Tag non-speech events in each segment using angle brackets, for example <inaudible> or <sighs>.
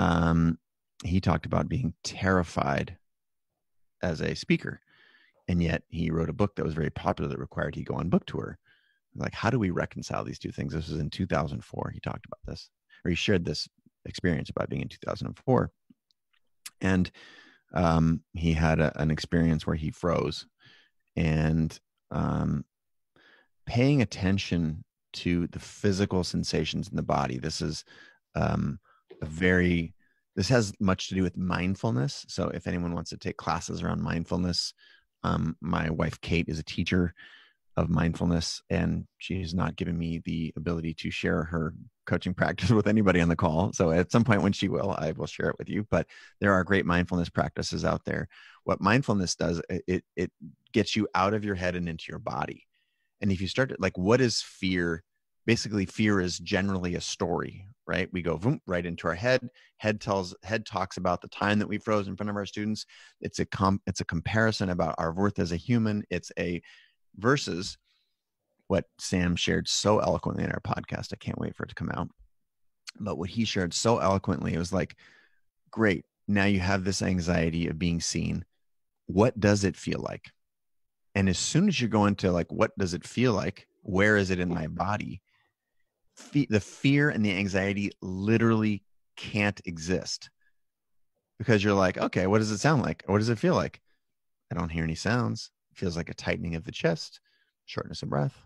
um, he talked about being terrified as a speaker. And yet he wrote a book that was very popular that required he go on book tour. Like, how do we reconcile these two things? This was in 2004. He talked about this, or he shared this experience about being in 2004. And um, he had a, an experience where he froze and um, paying attention to the physical sensations in the body. This is um, a very this has much to do with mindfulness. So if anyone wants to take classes around mindfulness, um, my wife Kate is a teacher of mindfulness, and she has not given me the ability to share her coaching practice <laughs> with anybody on the call. So at some point when she will, I will share it with you. But there are great mindfulness practices out there. What mindfulness does, it it gets you out of your head and into your body. And if you start to like, what is fear? Basically, fear is generally a story, right? We go boom, right into our head. Head tells head talks about the time that we froze in front of our students. It's a com it's a comparison about our worth as a human. It's a versus what Sam shared so eloquently in our podcast. I can't wait for it to come out. But what he shared so eloquently, it was like, great. Now you have this anxiety of being seen. What does it feel like? And as soon as you go into like, what does it feel like? Where is it in my body? Fe- the fear and the anxiety literally can't exist because you're like, okay, what does it sound like? What does it feel like? I don't hear any sounds. It feels like a tightening of the chest, shortness of breath.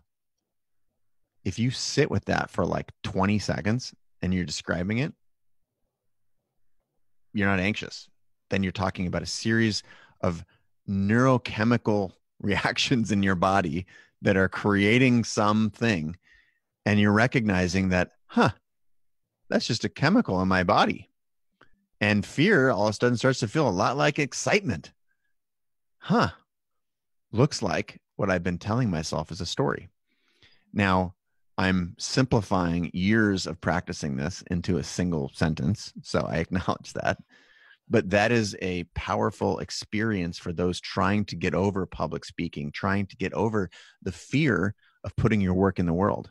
If you sit with that for like 20 seconds and you're describing it, you're not anxious. Then you're talking about a series of neurochemical <laughs> reactions in your body that are creating something. And you're recognizing that, huh, that's just a chemical in my body. And fear all of a sudden starts to feel a lot like excitement. Huh, looks like what I've been telling myself is a story. Now, I'm simplifying years of practicing this into a single sentence. So I <laughs> acknowledge that but that is a powerful experience for those trying to get over public speaking trying to get over the fear of putting your work in the world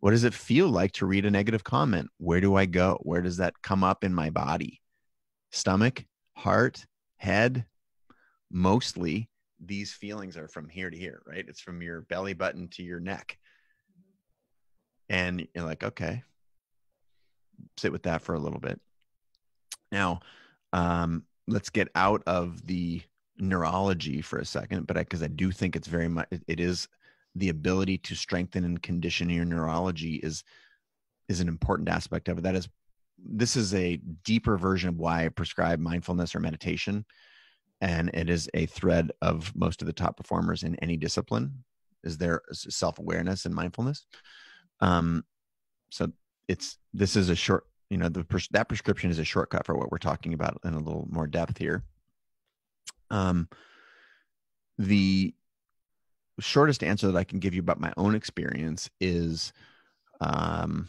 what does it feel like to read a negative comment? Where do i go? Where does that come up in my body? Stomach heart head mostly these feelings are from here to here right? It's from your belly button to your neck. And you're like okay. Sit with that for a little bit. Now um, let's get out of the neurology for a second, but because I, I, do think it's very much it, it is the ability to strengthen and condition your neurology is is an important aspect of it. That is, this is a deeper version of why I prescribe mindfulness or meditation, and it is a thread of most of the top performers in any discipline. Is there self awareness and mindfulness? Um, so it's this is a short you know the pres- that prescription is a shortcut for what we're talking about in a little more depth here um the shortest answer that i can give you about my own experience is um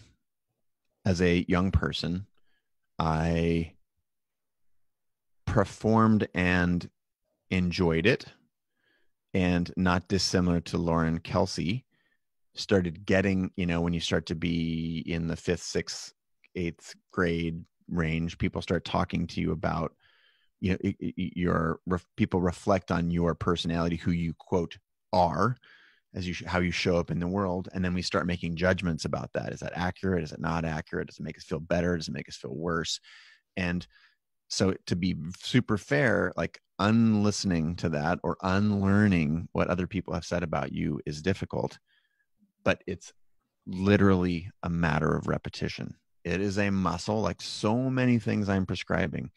as a young person i performed and enjoyed it and not dissimilar to lauren kelsey started getting you know when you start to be in the fifth sixth eighth grade range, people start talking to you about, you know, your people reflect on your personality, who you quote are, as you how you show up in the world, and then we start making judgments about that. Is that accurate? Is it not accurate? Does it make us feel better? Does it make us feel worse? And so to be super fair, like unlistening to that or unlearning what other people have said about you is difficult, but it's literally a matter of repetition. It is a muscle, like so many things I'm prescribing.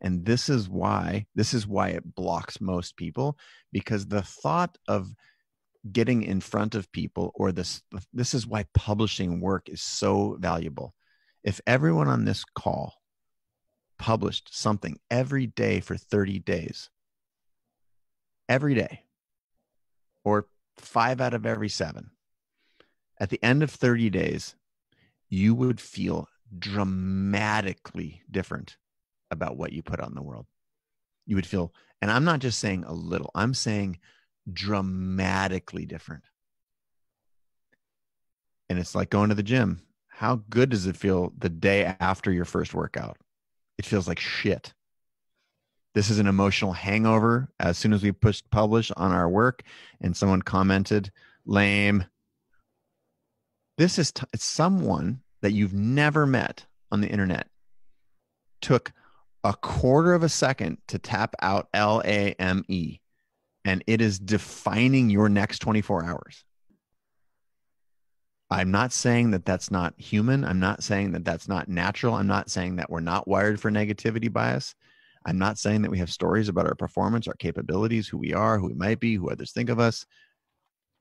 And this is why, this is why it blocks most people because the thought of getting in front of people or this, this is why publishing work is so valuable. If everyone on this call published something every day for 30 days, every day, or five out of every seven, at the end of 30 days, you would feel dramatically different about what you put out in the world. You would feel, and I'm not just saying a little, I'm saying dramatically different. And it's like going to the gym. How good does it feel the day after your first workout? it feels like shit. This is an emotional hangover. As soon as we pushed publish on our work and someone commented, lame. This is t- someone that you've never met on the internet took a quarter of a second to tap out L A M E, and it is defining your next 24 hours. I'm not saying that that's not human. I'm not saying that that's not natural. I'm not saying that we're not wired for negativity bias. I'm not saying that we have stories about our performance, our capabilities, who we are, who we might be, who others think of us.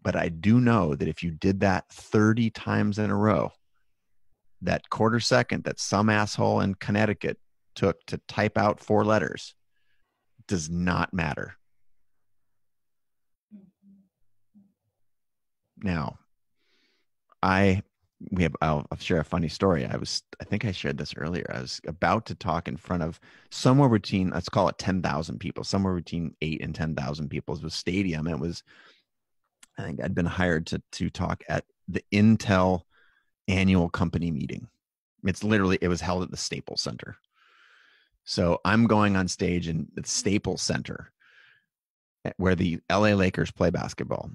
But I do know that if you did that 30 times in a row, that quarter second that some asshole in Connecticut took to type out four letters does not matter. Now, I we have I'll, I'll, share a funny story. I was I think I shared this earlier. I was about to talk in front of somewhere between let's call it ten thousand people, somewhere between eight and ten thousand people. It was a stadium. It was I think I'd been hired to to talk at the Intel annual company meeting. It's literally it was held at the Staples Center. So I'm going on stage in the Staples Center eh, where the LA Lakers play basketball.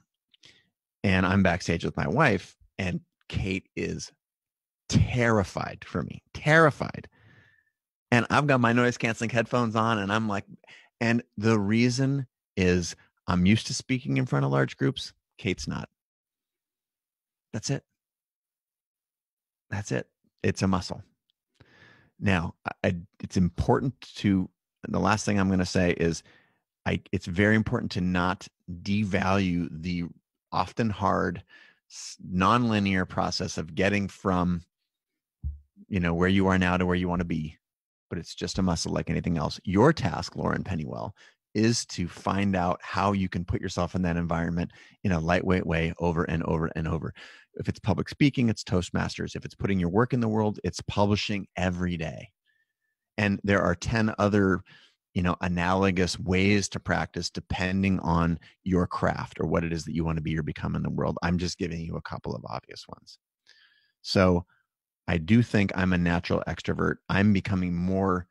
And I'm backstage with my wife, and Kate is terrified for me, terrified. And I've got my noise canceling headphones on, and I'm like, and the reason is I'm used to speaking in front of large groups. Kate's not. That's it. That's it. It's a muscle. Now, I, it's important to, the last thing I'm going to say is I, it's very important to not devalue the often hard, nonlinear process of getting from, you know, where you are now to where you want to be. But it's just a muscle like anything else. Your task, Lauren Pennywell, is to find out how you can put yourself in that environment in a lightweight way over and over and over. If it's public speaking, it's Toastmasters. If it's putting your work in the world, it's publishing every day. And there are 10 other, you know, analogous ways to practice depending on your craft or what it is that you want to be or become in the world. I'm just giving you a couple of obvious ones. So I do think I'm a natural extrovert. I'm becoming more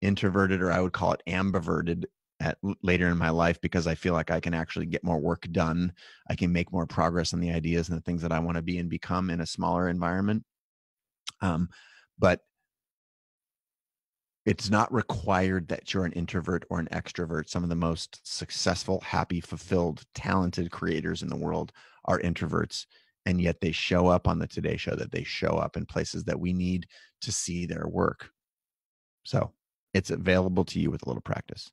introverted or I would call it ambiverted at later in my life because I feel like I can actually get more work done. I can make more progress on the ideas and the things that I want to be and become in a smaller environment. Um, but it's not required that you're an introvert or an extrovert. Some of the most successful, happy, fulfilled, talented creators in the world are introverts. And yet they show up on the Today Show, that they show up in places that we need to see their work. So it's available to you with a little practice.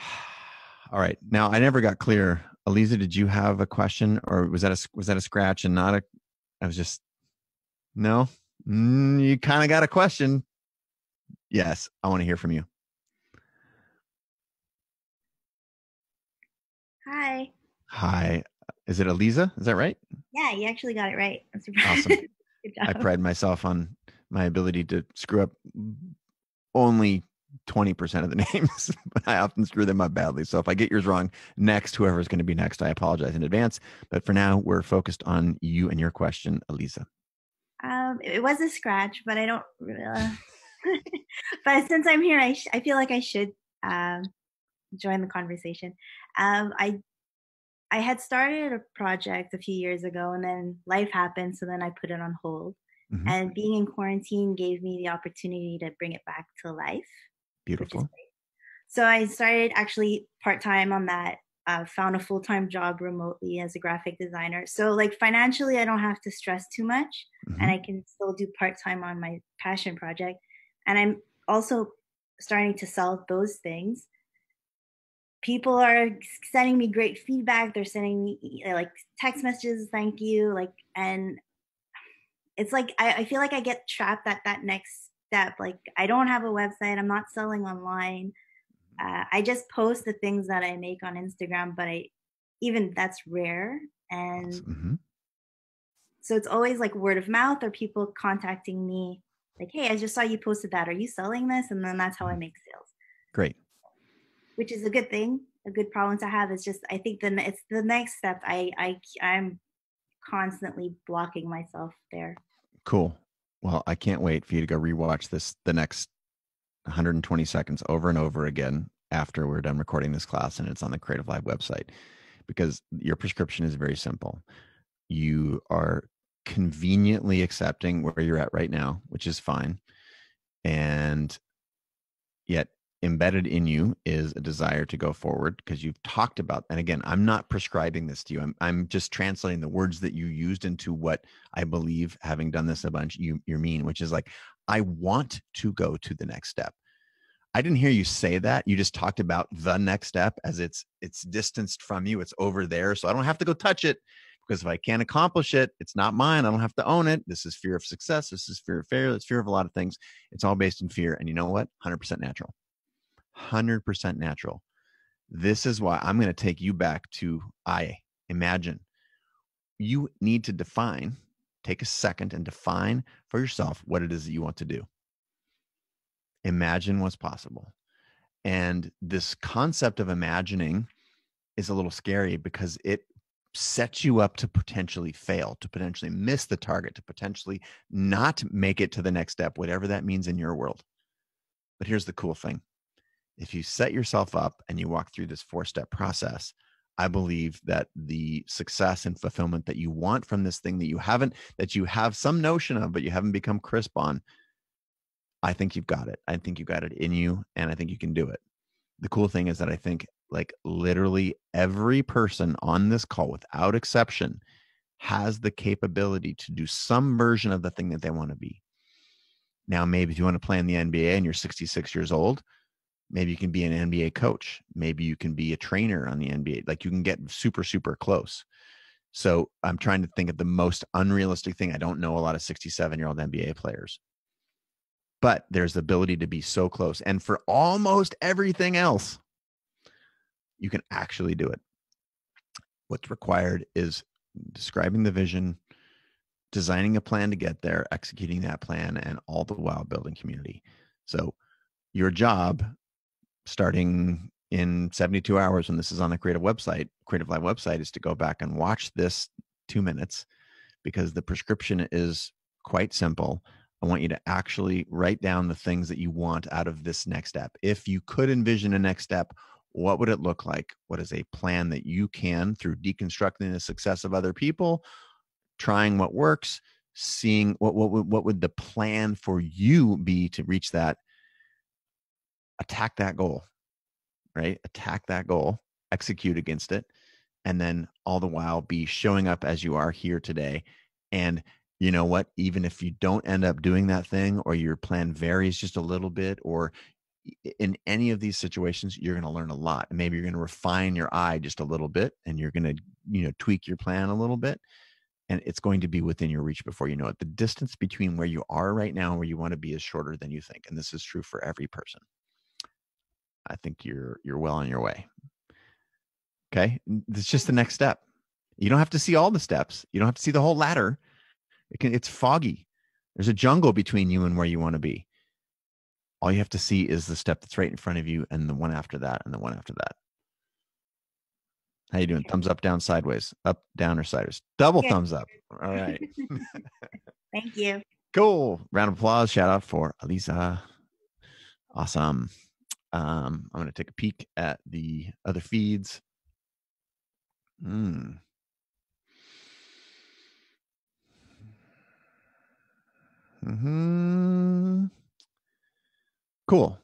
<sighs> All right. Now I never got clear. Eliza, did you have a question, or was that a was that a scratch and not a? I was just no. Mm, you kind of got a question. Yes, I want to hear from you. Hi. Hi. Is it Eliza? Is that right? Yeah, you actually got it right. I'm surprised. awesome. <laughs> I pride myself on my ability to screw up only 20% of the <laughs> names, but I often screw them up badly. So if I get yours wrong, next, whoever is going to be next, I apologize in advance. But for now, we're focused on you and your question, Elisa. Um, it was a scratch, but I don't. Uh, <laughs> but since I'm here, I, sh- I feel like I should um, join the conversation. Um, I I had started a project a few years ago, and then life happened, so then I put it on hold. Mm-hmm. And being in quarantine gave me the opportunity to bring it back to life. Beautiful. So I started actually part time on that. Uh, found a full time job remotely as a graphic designer. So like financially, I don't have to stress too much, mm-hmm. and I can still do part time on my passion project. And I'm also starting to sell those things. People are sending me great feedback. They're sending me like text messages, thank you, like, and it's like I, I feel like I get trapped at that next step. Like I don't have a website. I'm not selling online. Uh, I just post the things that I make on Instagram, but I even that's rare. And mm-hmm. so it's always like word of mouth or people contacting me like, hey, I just saw you posted that. Are you selling this? And then that's how I mm-hmm. make sales. Great. Which is a good thing, a good problem to have. It's just I think then it's the next step. I I I'm constantly blocking myself there. Cool. Well, I can't wait for you to go rewatch this the next 120 seconds over and over again after we're done recording this class and it's on the Creative Live website because your prescription is very simple. You are conveniently accepting where you're at right now, which is fine. And yet embedded in you is a desire to go forward because you've talked about and again i'm not prescribing this to you i'm, I'm just translating the words that you used into what i believe having done this a bunch you, you mean which is like i want to go to the next step. I didn't hear you say that you just talked about the next step as it's it's distanced from you it's over there so i don't have to go touch it because if i can't accomplish it it's not mine i don't have to own it this is fear of success this is fear of failure it's fear of a lot of things it's all based in fear and you know what? 100% natural 100% natural. This is why I'm going to take you back to I imagine. You need to define, take a second and define for yourself what it is that you want to do. Imagine what's possible. And this concept of imagining is a little scary because it sets you up to potentially fail, to potentially miss the target, to potentially not make it to the next step, whatever that means in your world. But here's the cool thing if you set yourself up and you walk through this four step process, I believe that the success and fulfillment that you want from this thing that you haven't, that you have some notion of, but you haven't become crisp on, I think you've got it. I think you got it in you and I think you can do it. The cool thing is that I think like literally every person on this call, without exception, has the capability to do some version of the thing that they want to be. Now, maybe if you want to play in the NBA and you're 66 years old, maybe you can be an NBA coach. Maybe you can be a trainer on the NBA. Like you can get super, super close. So I'm trying to think of the most unrealistic thing. I don't know a lot of 67 year old NBA players, but there's the ability to be so close. And for almost everything else, you can actually do it. What's required is describing the vision, designing a plan to get there, executing that plan, and all the while building community. So your job starting in 72 hours when this is on the creative website creative live website is to go back and watch this two minutes because the prescription is quite simple. I want you to actually write down the things that you want out of this next step. If you could envision a next step what would it look like? What is a plan that you can through deconstructing the success of other people trying what works seeing what what what would the plan for you be to reach that attack that goal, right? Attack that goal, execute against it, and then all the while be showing up as you are here today. And you know what? Even if you don't end up doing that thing or your plan varies just a little bit, or in any of these situations, you're going to learn a lot. And maybe you're going to refine your eye just a little bit and you're going to, you know, tweak your plan a little bit. And it's going to be within your reach before you know it. The distance between where you are right now and where you want to be is shorter than you think. And this is true for every person. I think you're you're well on your way. Okay, it's just the next step. You don't have to see all the steps. You don't have to see the whole ladder. It can, it's foggy. There's a jungle between you and where you want to be. All you have to see is the step that's right in front of you, and the one after that, and the one after that. How you doing? Thumbs up, down, sideways, up, down, or sideways? Double thumbs up. All right. <laughs> Thank you. Cool. Round of applause. Shout out for Elisa. Awesome. Um, I'm going to take a peek at the other feeds. Hmm. Hmm. Cool.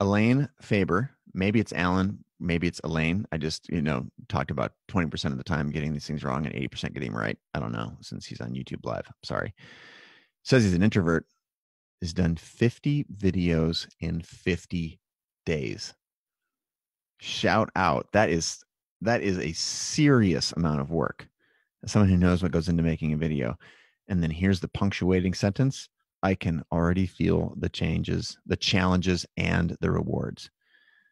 Elaine Faber. Maybe it's Alan. Maybe it's Elaine. I just, you know, talked about 20% of the time getting these things wrong and 80% getting them right. I don't know since he's on YouTube Live. Sorry. Says he's an introvert. Has done 50 videos in 50 days. Shout out. That is that is a serious amount of work. As someone who knows what goes into making a video. And then here's the punctuating sentence. I can already feel the changes, the challenges, and the rewards.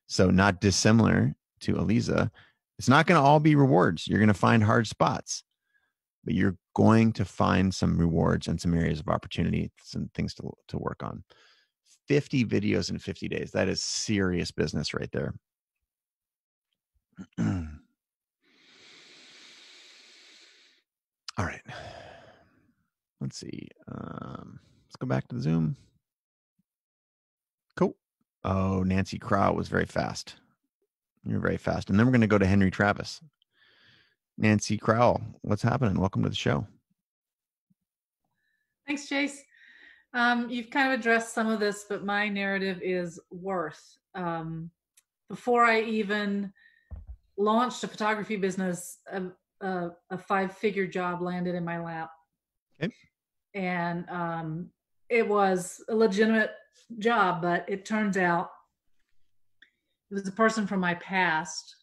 So, not dissimilar to Eliza, it's not going to all be rewards. You're going to find hard spots, but you're going to find some rewards and some areas of opportunity, some things to, to work on. 50 videos in 50 days. That is serious business right there. <clears throat> All right. Let's see. Um, Let's go back to the Zoom. Cool. Oh, Nancy Crow was very fast. You're very fast. And then we're going to go to Henry Travis. Nancy Crowell, what's happening? Welcome to the show. Thanks, Chase. Um, you've kind of addressed some of this, but my narrative is worth. Um, before I even launched a photography business, a, a, a five figure job landed in my lap. Okay. And um, it was a legitimate job, but it turns out it was a person from my past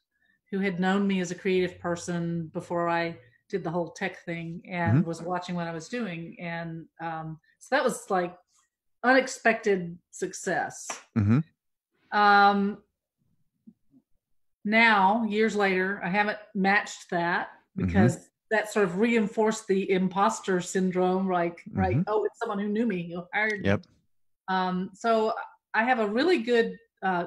who had known me as a creative person before I did the whole tech thing and mm-hmm. was watching what I was doing. And um, so that was like unexpected success. Mm-hmm. Um, now, years later, I haven't matched that mm-hmm. because mm-hmm. that sort of reinforced the imposter syndrome. Like, mm-hmm. right? Oh, it's someone who knew me, who hired yep. me. Um, so I have a really good uh,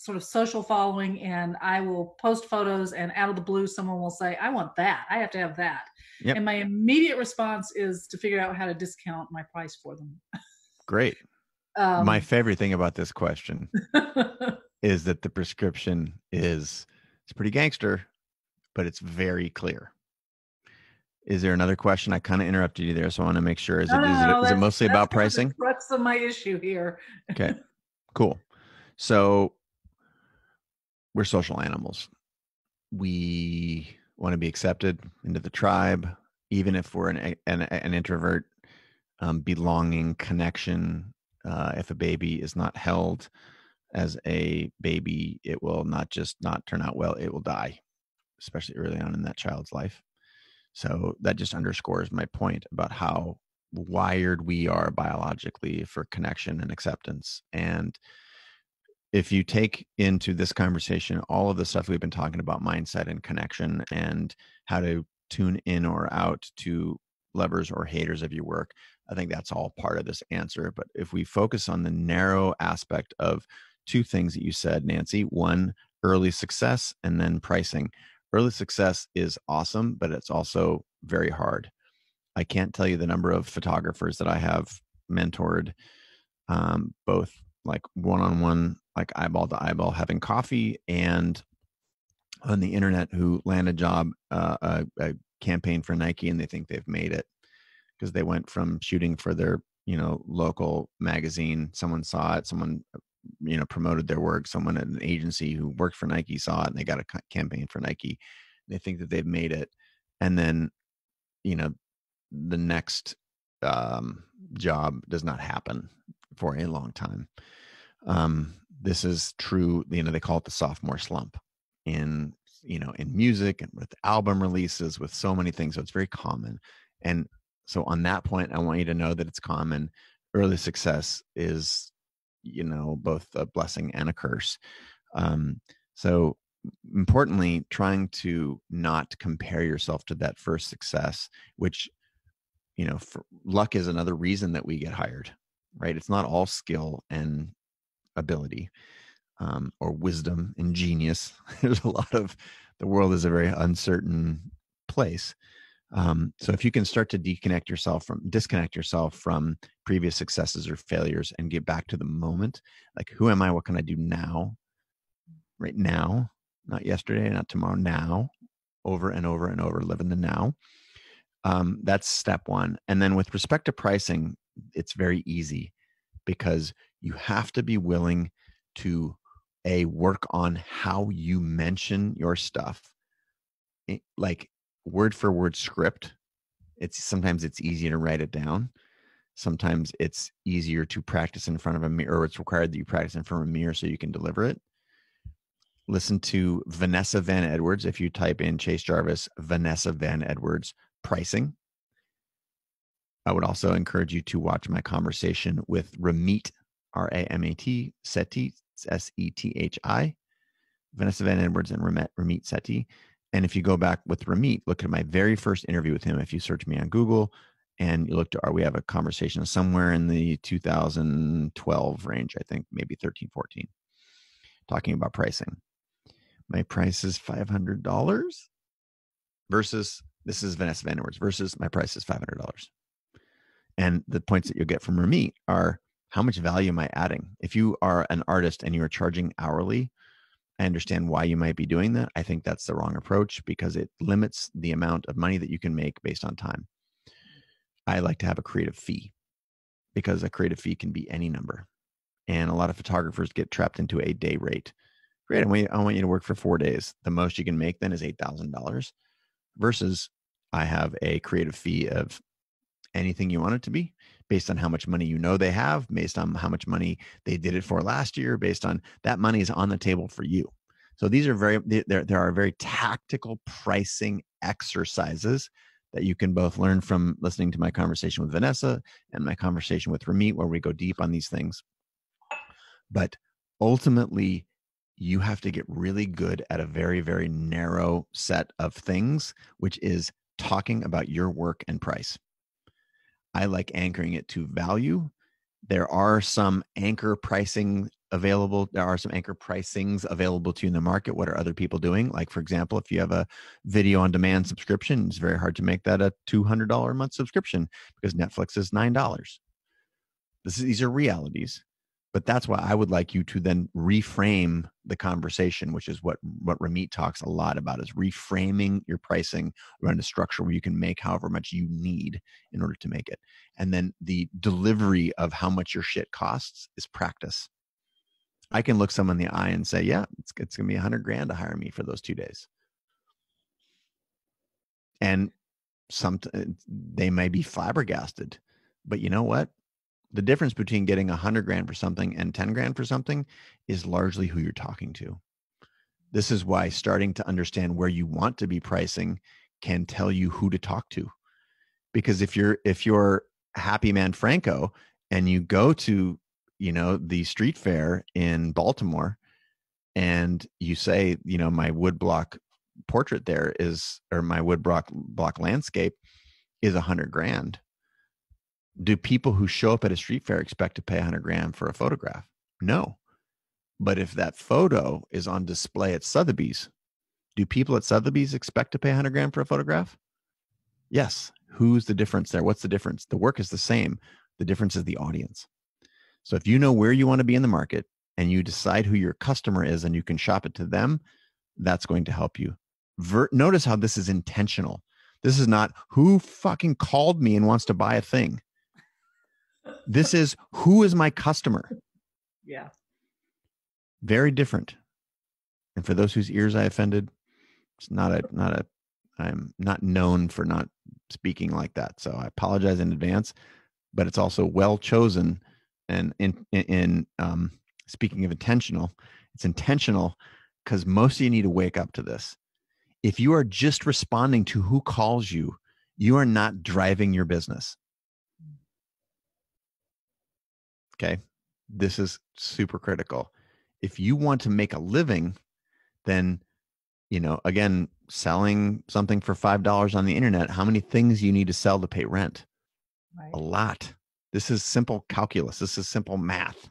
sort of social following, and I will post photos, and out of the blue, someone will say, "I want that. I have to have that." Yep. And my immediate response is to figure out how to discount my price for them. Great. Um, my favorite thing about this question <laughs> is that the prescription is it's pretty gangster, but it's very clear. Is there another question? I kind of interrupted you there, so I want to make sure. Is, no, it, is, no, it, is it mostly about pricing? That's of my issue here. okay, cool. So we're social animals. We want to be accepted into the tribe, even if we're an an, an introvert. Um, belonging, connection. Uh, if a baby is not held, as a baby, it will not just not turn out well, it will die, especially early on in that child's life. So that just underscores my point about how wired we are biologically for connection and acceptance. And if you take into this conversation all of the stuff we've been talking about mindset and connection and how to tune in or out to lovers or haters of your work, I think that's all part of this answer. But if we focus on the narrow aspect of two things that you said, Nancy. One, early success, and then pricing. Early success is awesome, but it's also very hard. I can't tell you the number of photographers that I have mentored, um, both like one on one, like eyeball to eyeball, having coffee, and on the internet who land a job, uh, a, a campaign for Nike, and they think they've made it because they went from shooting for their you know local magazine someone saw it someone you know promoted their work someone at an agency who worked for nike saw it and they got a campaign for nike they think that they've made it and then you know the next um, job does not happen for a long time. Um, this is true you know they call it the sophomore slump in you know in music and with album releases with so many things so it's very common. And so on that point i want you to know that it's common. Early success is you know both a blessing and a curse. Um, so importantly trying to not compare yourself to that first success which you know luck is another reason that we get hired right? It's not all skill and ability um, or wisdom and genius <laughs> there's a lot of the world is a very uncertain place um, so if you can start to disconnect yourself from disconnect yourself from previous successes or failures and get back to the moment, like who am I? What can I do now? Right now, not yesterday, not tomorrow. Now, over and over and over, live in the now. Um, that's step one. And then with respect to pricing, it's very easy because you have to be willing to a work on how you mention your stuff eh, like word for word script. It's sometimes it's easier to write it down. Sometimes it's easier to practice in front of a mirror or it's required that you practice in front of a mirror so you can deliver it. Listen to vanessa van edwards if you type in chase jarvis vanessa van edwards pricing. I would also encourage you to watch my conversation with ramit r-a-m-a-t Sethi, s-e-t-h-i vanessa van edwards and ramit, ramit sethi and if you go back with Ramit, look at my very first interview with him. If you search me on Google and you look to our, we have a conversation somewhere in the 2012 range, I think maybe 13, 14, talking about pricing. My price is $500 versus, this is Vanessa Van Edwards versus my price is $500. And the points that you'll get from Ramit are how much value am I adding? If you are an artist and you are charging hourly, I understand why you might be doing that. I think that's the wrong approach because it limits the amount of money that you can make based on time. I like to have a creative fee because a creative fee can be any number. And a lot of photographers get trapped into a day rate. Great, I want, you, to work for four days. The most you can make then is $8,000 versus I have a creative fee of anything you want it to be based on how much money you know they have, based on how much money they did it for last year, based on that money is on the table for you. So these are very there there are very tactical pricing exercises that you can both learn from listening to my conversation with Vanessa and my conversation with Ramit where we go deep on these things. But ultimately you have to get really good at a very very narrow set of things which is talking about your work and price. I like anchoring it to value. There are some anchor pricing available. There are some anchor pricings available to you in the market. What are other people doing? Like, for example, if you have a video on demand subscription, it's very hard to make that a $200 a month subscription because Netflix is $9. This is, these are realities but that's why I would like you to then reframe the conversation, which is what what Ramit talks a lot about, is reframing your pricing around a structure where you can make however much you need in order to make it, and then the delivery of how much your shit costs is practice. I can look someone in the eye and say, "Yeah, it's it's gonna be a hundred grand to hire me for those two days," and some eh, they may be flabbergasted, but you know what? The difference between getting a hundred grand for something and 10 grand for something is largely who you're talking to. This is why starting to understand where you want to be pricing can tell you who to talk to. Because if you're if you're happy man Franco and you go to, you know, the street fair in Baltimore and you say, you know, my woodblock portrait there is or my woodblock block landscape is a hundred grand do people who show up at a street fair expect to pay 100 grand for a photograph? No. But if that photo is on display at Sotheby's, do people at Sotheby's expect to pay 100 grand for a photograph? Yes. Who's the difference there? What's the difference? The work is the same. The difference is the audience. So if you know where you want to be in the market and you decide who your customer is and you can shop it to them, that's going to help you. Ver- Notice how this is intentional. This is not who fucking called me and wants to buy a thing this is who is my customer? Yeah. Very different. And for those whose ears I offended, it's not a not a I'm not known for not speaking like that. So I apologize in advance, but it's also well chosen and in in, um speaking of intentional, it's intentional because most of you need to wake up to this. If you are just responding to who calls you, you are not driving your business. Okay. This is super critical. If you want to make a living, then, you know, again, selling something for $5 on the internet, how many things you need to sell to pay rent? Right. A lot. This is simple calculus. This is simple math.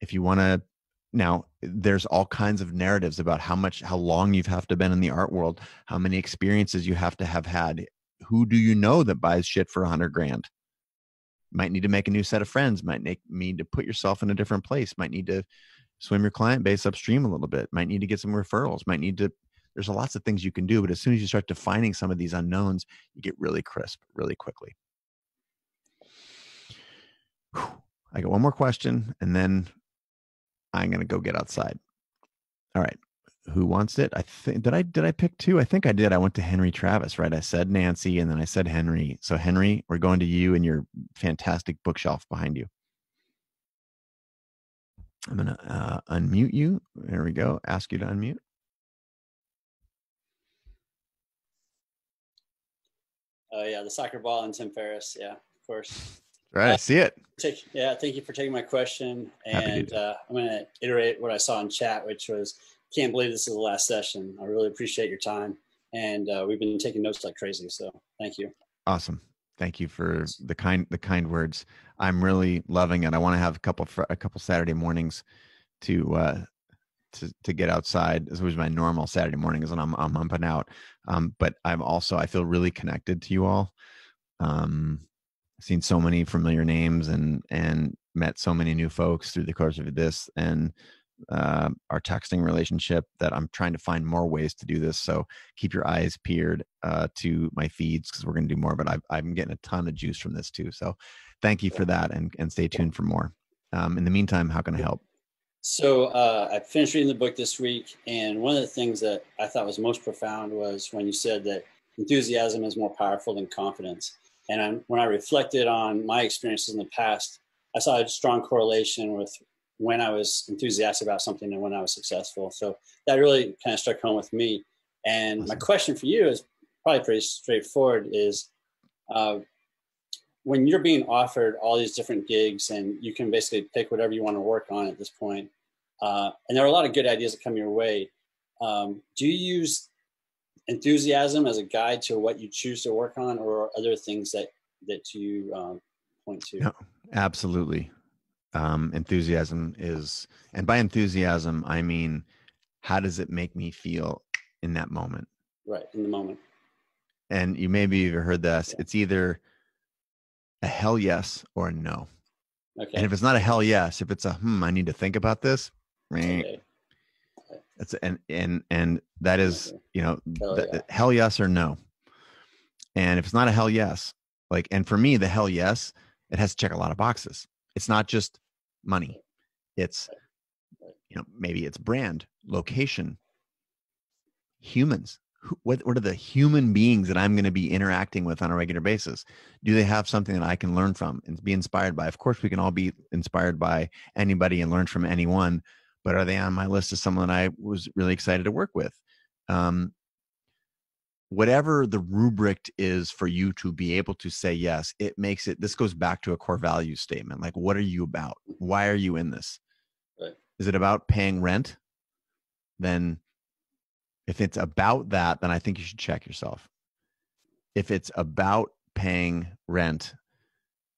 If you want to now there's all kinds of narratives about how much how long you have have to been in the art world how many experiences you have to have had who do you know that buys shit for a hundred grand might need to make a new set of friends might make, need to put yourself in a different place might need to swim your client base upstream a little bit might need to get some referrals might need to there's a lots of things you can do but as soon as you start defining some of these unknowns you get really crisp really quickly Whew. i got one more question and then i'm going to go get outside all right who wants it. I think did I did I pick two? I think I did. I went to Henry Travis, right? I said Nancy and then I said Henry. So Henry, we're going to you and your fantastic bookshelf behind you. I'm gonna uh, unmute you. There we go. Ask you to unmute. Oh yeah, the soccer ball and Tim Ferriss. Yeah, of course. Right, uh, I see it. Take, yeah, thank you for taking my question. And uh, I'm going to iterate what I saw in chat, which was can't believe this is the last session. I really appreciate your time, and uh, we've been taking notes like crazy. So thank you. Awesome. Thank you for the kind the kind words. I'm really loving it. I want to have a couple a couple Saturday mornings to uh, to to get outside. This was my normal Saturday mornings, and I'm I'm up out. Um, but I'm also I feel really connected to you all. Um, seen so many familiar names and and met so many new folks through the course of this and uh, our texting relationship that I'm trying to find more ways to do this. So keep your eyes peered uh, to my feeds because we're going to do more. But i am getting a ton of juice from this too. So thank you for that, and and stay tuned for more. Um, in the meantime, how can I help? So uh, I finished reading the book this week, and one of the things that I thought was most profound was when you said that enthusiasm is more powerful than confidence. And I, when I reflected on my experiences in the past, I saw a strong correlation with when I was enthusiastic about something and when I was successful. So that really kind of struck home with me. And awesome. my question for you is probably pretty straightforward: is uh, when you're being offered all these different gigs and you can basically pick whatever you want to work on at this point, uh, and there are a lot of good ideas that come your way. Um, do you use enthusiasm as a guide to what you choose to work on, or other things that that you um, point to? No, absolutely um, enthusiasm is and by enthusiasm i mean how does it make me feel in that moment right in the moment and you maybe have heard this yeah. it's either a hell yes or a no okay. and if it's not a hell yes if it's a hmm i need to think about this okay. That's and and and that is okay. you know hell, the, yeah. hell yes or no and if it's not a hell yes like and for me the hell yes it has to check a lot of boxes it's not just money. It's you know maybe it's brand location humans. What, what are the human beings that i'm going to be interacting with on a regular basis? Do they have something that i can learn from and be inspired by? Of course we can all be inspired by anybody and learn from anyone but are they on my list as someone that i was really excited to work with? Um, whatever the rubric is for you to be able to say yes it makes it this goes back to a core value statement like what are you about? Why are you in this? Right. is it about paying rent? Then if it's about that then i think you should check yourself. If it's about paying rent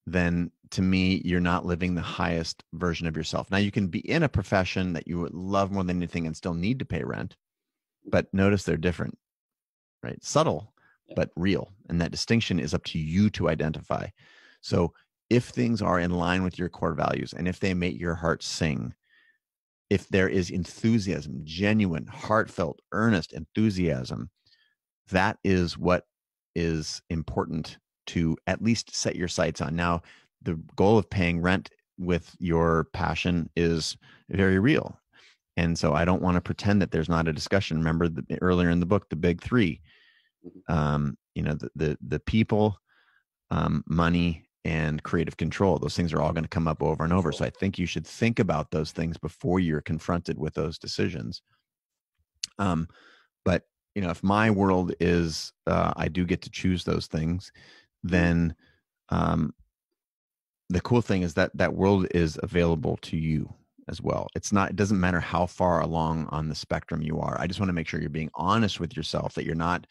then to me you're not living the highest version of yourself. Now you can be in a profession that you would love more than anything and still need to pay rent but notice they're different right? Subtle, yeah. but real. And that distinction is up to you to identify. So if things are in line with your core values and if they make your heart sing, if there is enthusiasm, genuine, heartfelt, earnest enthusiasm, that is what is important to at least set your sights on. Now, the goal of paying rent with your passion is very real. And so I don't want to pretend that there's not a discussion. Remember the, earlier in the book, the big three, mm-hmm. um, you know, the, the, the people, um, money and creative control. Those things are all going to come up over and over. So I think you should think about those things before you're confronted with those decisions. Um, but you know, if my world is, uh, I do get to choose those things, then, um, the cool thing is that that world is available to you as well. It's not, it doesn't matter how far along on the spectrum you are. I just want to make sure you're being honest with yourself that you're not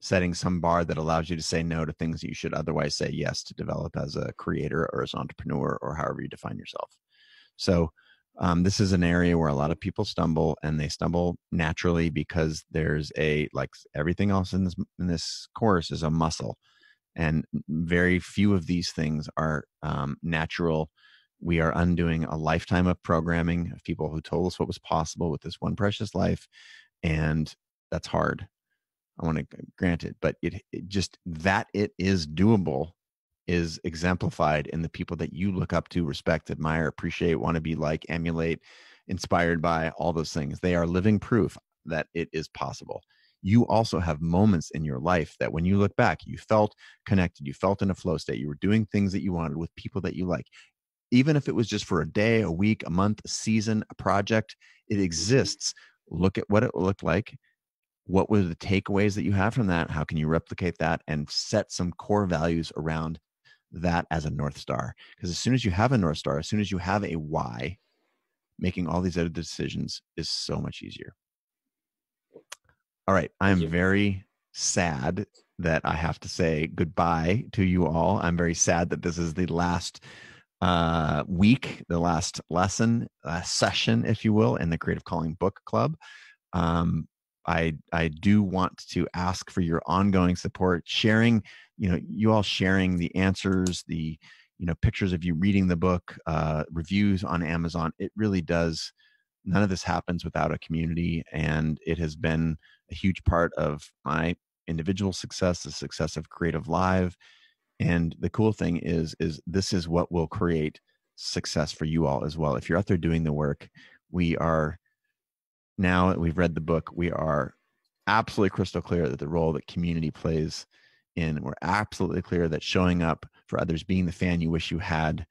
setting some bar that allows you to say no to things that you should otherwise say yes to develop as a creator or as an entrepreneur or however you define yourself. So, um, this is an area where a lot of people stumble and they stumble naturally because there's a like everything else in this in this course is a muscle and very few of these things are um, natural we are undoing a lifetime of programming of people who told us what was possible with this one precious life. And that's hard. I want to grant it, but it, it just that it is doable is exemplified in the people that you look up to, respect, admire, appreciate, want to be like, emulate, inspired by, all those things. They are living proof that it is possible. You also have moments in your life that when you look back, you felt connected, you felt in a flow state, you were doing things that you wanted with people that you like even if it was just for a day, a week, a month, a season, a project, it mm-hmm. exists. Look at what it looked like. What were the takeaways that you have from that? How can you replicate that and set some core values around that as a North Star? Because as soon as you have a North Star, as soon as you have a why, making all these other decisions is so much easier. All right. I'm very sad that I have to say goodbye to you all. I'm very sad that this is the last uh, week, the last lesson, uh, session, if you will, in the Creative Calling Book Club. Um, I I do want to ask for your ongoing support, sharing, you know, you all sharing the answers, the you know pictures of you reading the book, uh, reviews on Amazon. It really does. None of this happens without a community, and it has been a huge part of my individual success, the success of Creative Live. And the cool thing is, is this is what will create success for you all as well. If you're out there doing the work, we are now that we've read the book, we are absolutely crystal clear that the role that community plays in, we're absolutely clear that showing up for others, being the fan you wish you had,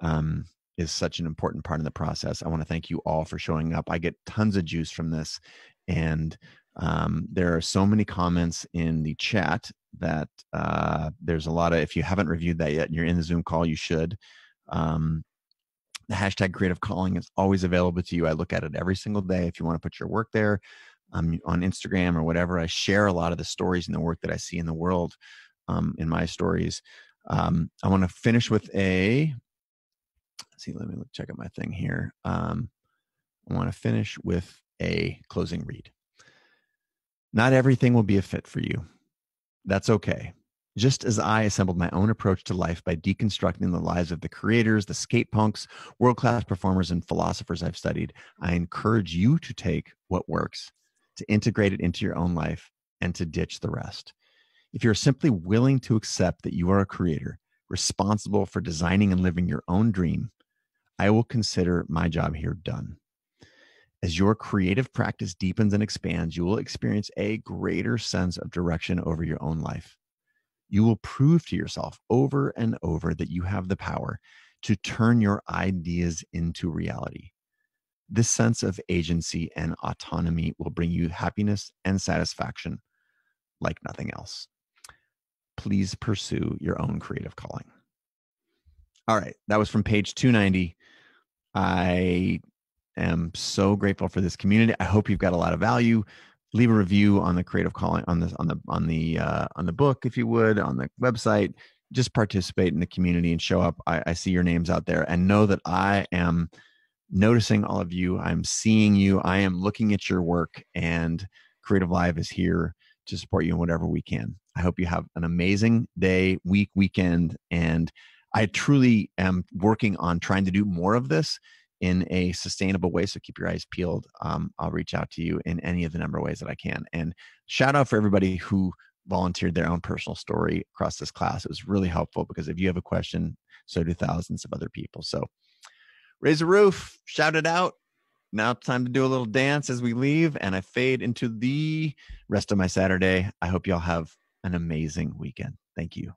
um, is such an important part of the process. I want to thank you all for showing up. I get tons of juice from this, and um, there are so many comments in the chat that uh, there's a lot of. If you haven't reviewed that yet, and you're in the Zoom call, you should. Um, the hashtag creative calling is always available to you. I look at it every single day. If you want to put your work there um, on Instagram or whatever, I share a lot of the stories and the work that I see in the world um, in my stories. Um, I want to finish with a. see, let me look, check out my thing here. Um, I want to finish with a closing read. Not everything will be a fit for you. That's okay. Just as I assembled my own approach to life by deconstructing the lives of the creators, the skate punks, world class performers, and philosophers I've studied, I encourage you to take what works, to integrate it into your own life, and to ditch the rest. If you're simply willing to accept that you are a creator, responsible for designing and living your own dream, I will consider my job here done. As your creative practice deepens and expands, you will experience a greater sense of direction over your own life you will prove to yourself over and over that you have the power to turn your ideas into reality. This sense of agency and autonomy will bring you happiness and satisfaction like nothing else. Please pursue your own creative calling. All right, that was from page 290. I am so grateful for this community. I hope you've got a lot of value. Leave a review on the creative calling on the on the on the uh, on the book if you would on the website. Just participate in the community and show up. I, I see your names out there and know that i am noticing all of you. I'm seeing you. I am looking at your work and CreativeLive is here to support you in whatever we can. I hope you have an amazing day week weekend and i truly am working on trying to do more of this in a sustainable way. So keep your eyes peeled. Um, I'll reach out to you in any of the number of ways that I can. And shout out for everybody who volunteered their own personal story across this class. It was really helpful because if you have a question, so do thousands of other people. So raise a roof, shout it out. Now it's time to do a little dance as we leave, and I fade into the rest of my Saturday. I hope y'all have an amazing weekend. Thank you.